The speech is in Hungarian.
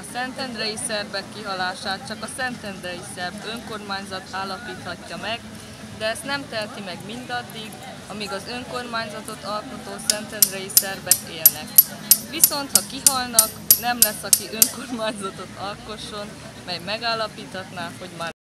A szentendrei szerbek kihalását csak a szentendrei szerb önkormányzat állapíthatja meg, de ezt nem teheti meg mindaddig, amíg az önkormányzatot alkotó szentendrei szerbek élnek. Viszont ha kihalnak, nem lesz, aki önkormányzatot alkosson, mely megállapíthatná, hogy már